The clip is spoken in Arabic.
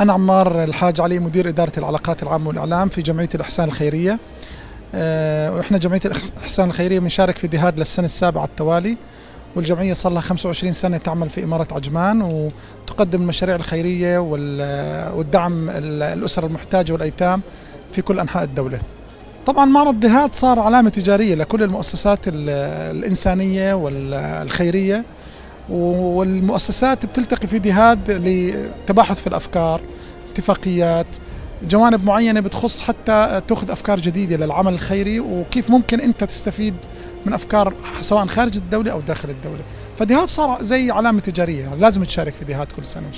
أنا عمار الحاج علي مدير إدارة العلاقات العامة والإعلام في جمعية الإحسان الخيرية. آه، وإحنا جمعية الإحسان الخيرية بنشارك في دهاد للسنة السابعة التوالي والجمعية صار لها 25 سنة تعمل في إمارة عجمان وتقدم المشاريع الخيرية والدعم الأسر المحتاجة والأيتام في كل أنحاء الدولة. طبعا معرض دهاد صار علامة تجارية لكل المؤسسات الإنسانية والخيرية والمؤسسات بتلتقي في دهاد لتباحث في الأفكار اتفاقيات جوانب معينة بتخص حتى تأخذ أفكار جديدة للعمل الخيري وكيف ممكن أنت تستفيد من أفكار سواء خارج الدولة أو داخل الدولة. فدهات صار زي علامة تجارية لازم تشارك في دهات كل سنة